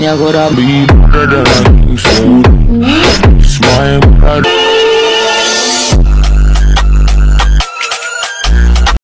Y agora Be better, smile,